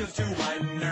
just to wonder.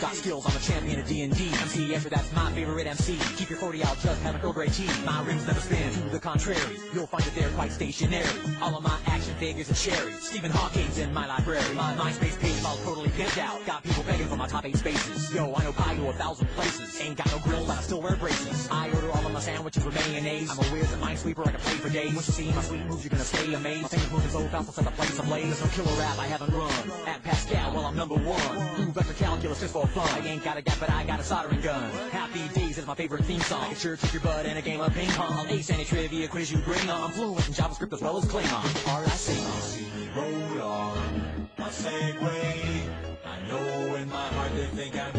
Battles, I'm a champion of D&D. MC Escher, that's my favorite MC. Keep your 40 out, just have an Earl Grey tea. My rims never spin, to the contrary. You'll find that they're quite stationary. All of my action figures are cherries. Stephen Hawking's in my library. My MySpace page all totally pimped out. Got people begging for my top eight spaces. Yo, I know pie to a thousand places. Ain't got no grill, but I still wear braces. I order all of my sandwiches with mayonnaise. I'm a weird minesweeper, I can play for days. Once you see my sweet moves, you're gonna stay amazed. My fingers moving so fast, I'll set the place ablaze. There's no killer rap I haven't run. At Pascal, well, I'm number one. Calculus just for fun. I ain't got a gap, but I got a soldering gun. Happy Days is my favorite theme song. I can sure kick your butt in a game of ping pong. Ace any trivia quiz you bring on. I'm fluent in JavaScript as well as Klingon. R.I.C. See me roll on my Segway. I know in my heart they think I'm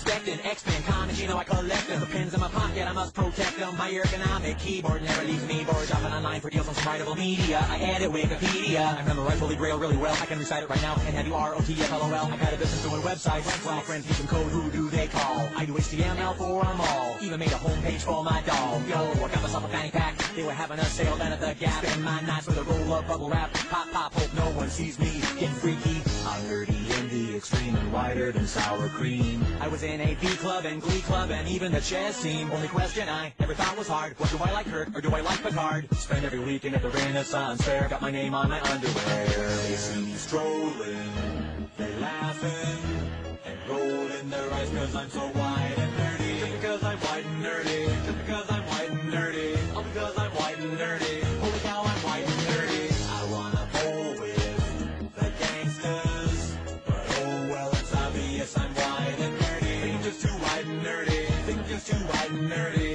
inspecting X-Men comics, you know I collect them. The pins in my pocket, I must protect them. My ergonomic keyboard never leaves me bored. Shopping online for deals on some writable media. I edit Wikipedia. I memorize Holy Grail really well. I can recite it right now. And have you R-O-T-F-L-O-L. I got a business doing websites. When my friends need some code, who do they call? I do HTML for them all. Even made a homepage for my dog. Yo, I got myself a fanny pack. They were having a sale down at the Gap. Spend my nights with a roll of bubble wrap. Pop, pop, hope no one sees me. Getting freaky. I'm nerdy in the extreme and whiter than sour cream. I was in in AP Club and Glee Club and even the chess team. Only question I ever thought was hard. What do I like, Kirk, or do I like Picard? Spend every weekend at the Renaissance Fair. Got my name on my underwear. They see me strolling, they laughing, and rolling their eyes because I'm so wide and nerdy. Just because I'm wide and nerdy. Just because I'm Just too white and nerdy.